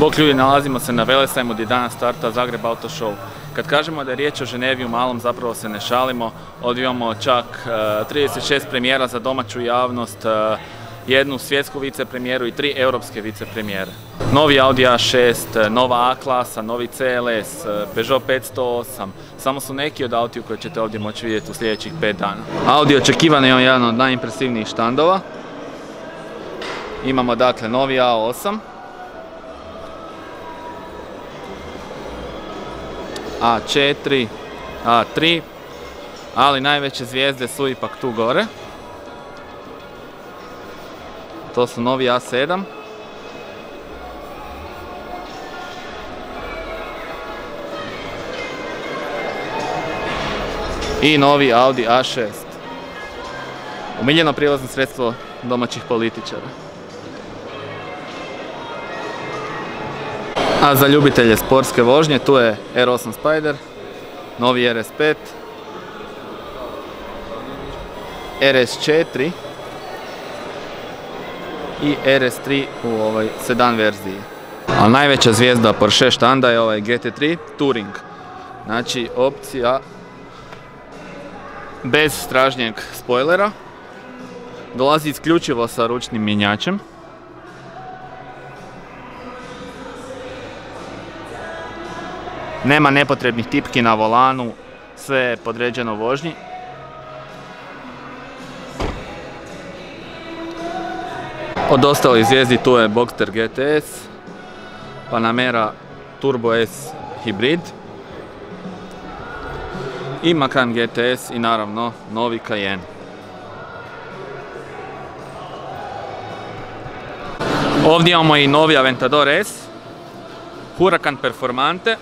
Bog ljudi, nalazimo se na Velesajmu gdje danas starta Zagreb Auto Show. Kad kažemo da je riječ o Ženevi malom, zapravo se ne šalimo. Ovdje imamo čak e, 36 premijera za domaću javnost, e, jednu svjetsku vice premijeru i tri europske vice premijere. Novi Audi A6, e, nova A-klasa, novi CLS, e, Peugeot 508, samo su neki od autiju koje ćete ovdje moći vidjeti u sljedećih 5 dana. Audi očekivan je jedan od najimpresivnijih štandova. Imamo dakle novi A8, A4, A3, ali najveće zvijezde su ipak tu gore. To su novi A7. I novi Audi A6. Umiljeno prilazno sredstvo domaćih političara. A za ljubitelje sportske vožnje tu je R8 Spider, novi RS5, RS4 i RS3 u ovoj sedan verziji. A najveća zvijezda Porsche štanda je ovaj GT3 Touring. Znači opcija bez stražnjeg spoilera. Dolazi isključivo sa ručnim mjenjačem. Nema nepotrebnih tipki na volanu, sve je podređeno vožnji. Od ostalih zvijezdi tu je Boxster GTS, Panamera Turbo S Hybrid i Macan GTS i naravno novi Cayenne. Ovdje imamo i novi Aventador S, Huracan Performante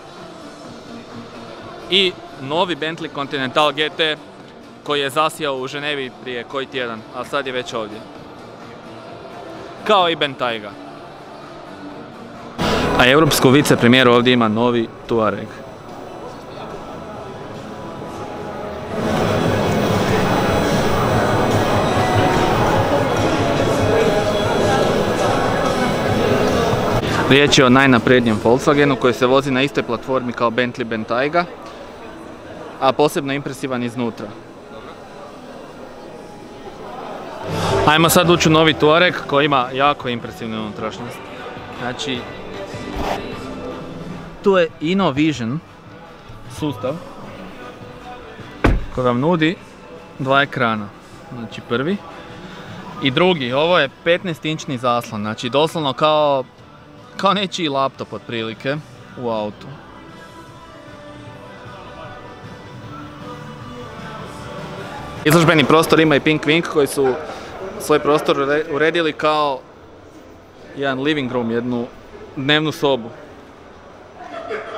i novi Bentley Continental GT koji je zasijao u Ženevi prije koji tjedan, a sad je već ovdje. Kao i Bentayga. A europsku vice premijeru ovdje ima novi Tuareg. Riječ je o najnaprednijem Volkswagenu koji se vozi na istoj platformi kao Bentley Bentayga, a posebno impresivan iznutra. Ajmo sad ući u novi Touareg koji ima jako impresivnu unutrašnjost. Znači, tu je InnoVision sustav koji vam nudi dva ekrana. Znači prvi i drugi. Ovo je 15-inčni zaslon, znači doslovno kao, kao nečiji laptop otprilike u autu. Izložbeni prostor ima i Pink Wing koji su svoj prostor ure- uredili kao jedan living room, jednu dnevnu sobu.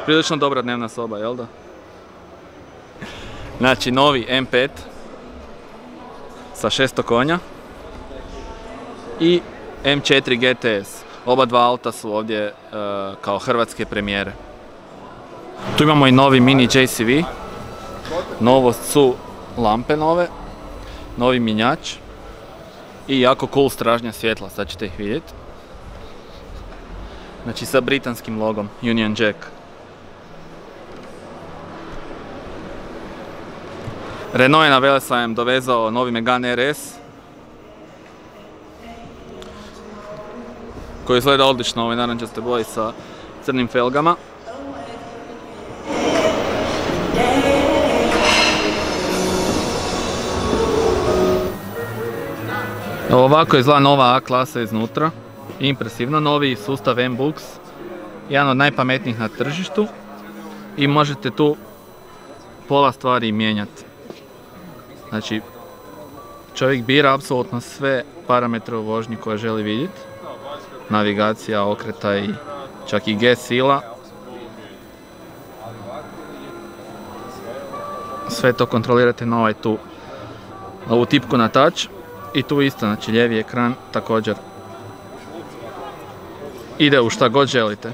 Prilično dobra dnevna soba, jel da? Znači novi M5 sa 600 konja i M4 GTS. Oba dva auta su ovdje e, kao hrvatske premijere. Tu imamo i novi mini JCV. Novost su lampe nove, novi minjač i jako cool stražnja svjetla, sad ćete ih vidjeti. Znači sa britanskim logom, Union Jack. Renault je na Velesajem dovezao novi Megane RS. Koji izgleda odlično, ovaj narančaste boji sa crnim felgama. Ovako izgleda nova A klasa iznutra. Impresivno, novi sustav M-Books. Jedan od najpametnijih na tržištu. I možete tu pola stvari mijenjati. Znači, čovjek bira apsolutno sve parametre u vožnji koje želi vidjeti. Navigacija, okretaj, čak i G sila. Sve to kontrolirate na ovaj tu ovu tipku na touch. I tu isto, znači lijevi ekran također ide u šta god želite.